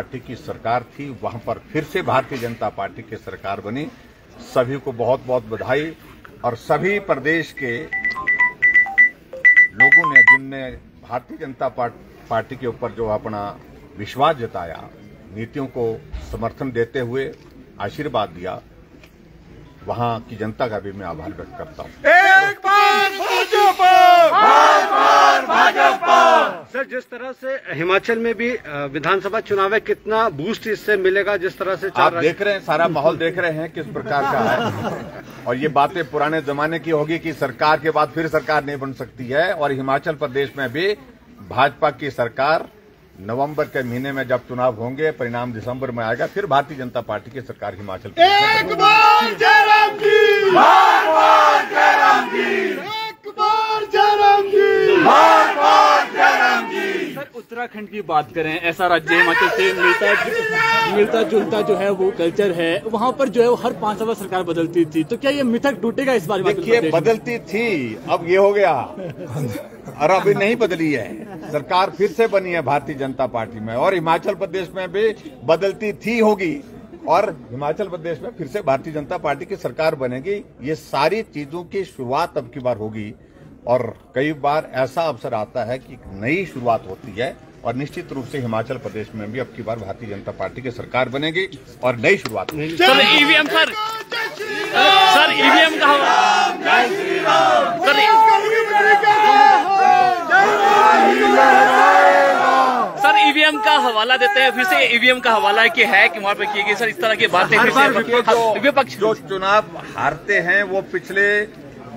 Party की सरकार थी, वहाँ पर फिर से भारतीय जनता पार्टी की सरकार बनी। सभी को बहुत बहुत बधाई और सभी प्रदेश के लोगों ने, जिनने भारतीय जनता पार्टी के ऊपर जो अपना विश्वास जताया, नीतियों को समर्थन देते हुए आशीर्वाद दिया, वहाँ की जनता का भी मैं आभार व्यक्त करता हूँ। एक बार सर जिस तरह से हिमाचल में भी विधानसभा चुनाव है कितना बूस्ट इससे मिलेगा जिस तरह से आप देख रहे हैं सारा माहौल देख रहे हैं किस प्रकार का है। और ये बातें पुराने जमाने की होगी कि सरकार के बाद फिर सरकार नहीं बन सकती है। और हिमाचल प्रदेश में भी भाजपा की सरकार नवंबर के महीने में जब चुनाव होंगे परिणाम दिसंबर में आएगा फिर भारतीय जनता पार्टी की सरकार हिमाचल एक बार जयराम जी। बार बार जयराम जी। एक बार जयराम जी बार बार जयराम जी सर उत्तराखंड की बात करें ऐसा राज्य हिमाचल से मिलता मिलता जुलता जो है वो कल्चर है वहाँ पर जो है वो हर पाँच साल सरकार बदलती थी। तो क्या ये मिथक टूटेगा इस बार देखिए बदलती थी अब ये हो गया। और अभी नहीं बदली है। सरकार फिर से बनी है भारतीय जनता पार्टी में और हिमाचल प्रदेश में भी बदलती थी होगी। और हिमाचल प्रदेश में फिर से भारतीय जनता पार्टी की सरकार बनेगी। ये सारी चीज़ों की शुरुआत अब की बार होगी। और कई बार ऐसा अवसर आता है कि नई शुरुआत होती है और निश्चित रूप से हिमाचल प्रदेश में भी अब की बार भारतीय जनता पार्टी की सरकार बनेगी और नई शुरुआत sir EVM sir. Sir EVM का सर सर ईवीएम का हवाला देते हैं फिर से ईवीएम का हवाला कि है कि वहाँ पे की गई। सर इस तरह की बातें विपक्ष जो चुनाव हारते हैं वो पिछले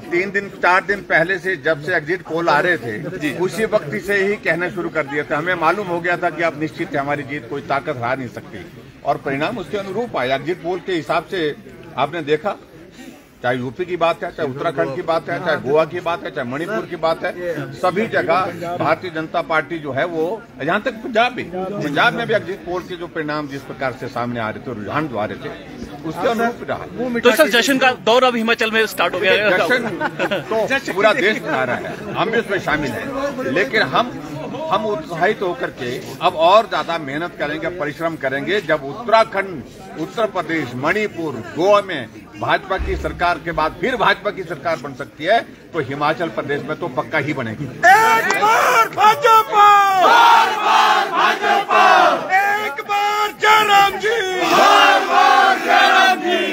तीन दिन चार दिन पहले से जब से एग्जिट पोल आ रहे थे उसी वक्त से ही कहना शुरू कर दिया था। हमें मालूम हो गया था कि आप निश्चित है हमारी जीत कोई ताकत हरा नहीं सकती। और परिणाम उसके अनुरूप आया। एग्जिट पोल के हिसाब से आपने देखा चाहे यूपी की बात है चाहे उत्तराखंड की बात है चाहे गोवा की बात है चाहे मणिपुर की बात है सभी जगह भारतीय जनता पार्टी जो है वो यहाँ तक पंजाब भी पंजाब में भी एग्जिट पोल के जो परिणाम जिस प्रकार से सामने आ रहे थे रुझान जो आ रहे थे उसके अनुरूप रहा। तो सर जश्न का दौर अब हिमाचल में स्टार्ट हो गया जश्न तो पूरा देश मना रहा है। हम भी उसमें शामिल हैं लेकिन हम हम उत्साहित होकर के अब और ज़्यादा मेहनत करेंगे परिश्रम करेंगे। जब उत्तराखंड उत्तर प्रदेश मणिपुर गोवा में भाजपा की सरकार के बाद फिर भाजपा की सरकार बन सकती है तो हिमाचल प्रदेश में तो पक्का ही बनेगी। एक बार भाजपा! बार बार भाजपा! एक बार जयराम जी! बार बार जयराम जी!